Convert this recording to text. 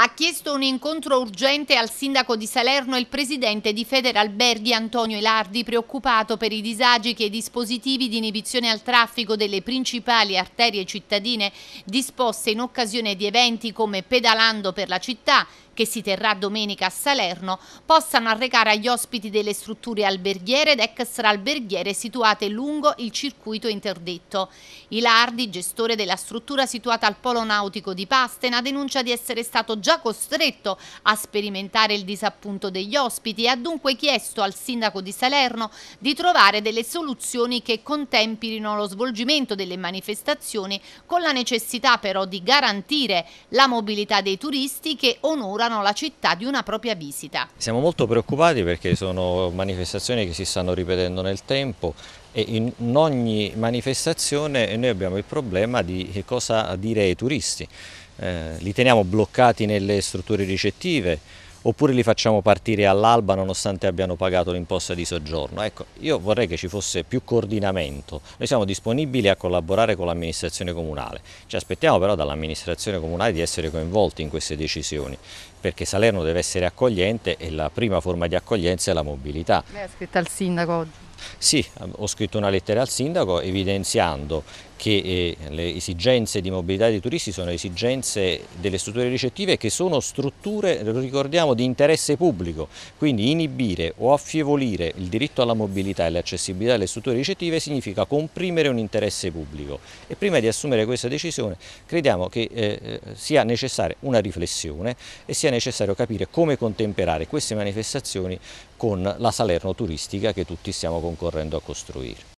Ha chiesto un incontro urgente al sindaco di Salerno il presidente di Federalberghi Antonio Ilardi, preoccupato per i disagi che i dispositivi di inibizione al traffico delle principali arterie cittadine disposte in occasione di eventi come Pedalando per la città, che si terrà domenica a Salerno, possano arrecare agli ospiti delle strutture alberghiere ed extraalberghiere situate lungo il circuito interdetto. Ilardi, gestore della struttura situata al polo nautico di Pastena, denuncia di essere stato già costretto a sperimentare il disappunto degli ospiti e ha dunque chiesto al sindaco di Salerno di trovare delle soluzioni che contemplino lo svolgimento delle manifestazioni con la necessità però di garantire la mobilità dei turisti che onorano onorano la città di una propria visita. Siamo molto preoccupati perché sono manifestazioni che si stanno ripetendo nel tempo e in ogni manifestazione noi abbiamo il problema di cosa dire ai turisti. Eh, li teniamo bloccati nelle strutture ricettive, oppure li facciamo partire all'alba nonostante abbiano pagato l'imposta di soggiorno. Ecco, io vorrei che ci fosse più coordinamento, noi siamo disponibili a collaborare con l'amministrazione comunale, ci aspettiamo però dall'amministrazione comunale di essere coinvolti in queste decisioni, perché Salerno deve essere accogliente e la prima forma di accoglienza è la mobilità. Lei ha scritto al sindaco oggi? Sì, ho scritto una lettera al sindaco evidenziando che eh, le esigenze di mobilità dei turisti sono esigenze delle strutture ricettive che sono strutture, lo ricordiamo, di interesse pubblico, quindi inibire o affievolire il diritto alla mobilità e l'accessibilità delle strutture ricettive significa comprimere un interesse pubblico e prima di assumere questa decisione crediamo che eh, eh sia necessaria una riflessione e sia necessario capire come contemperare queste manifestazioni con la Salerno turistica che tutti stiamo concorrendo a costruire.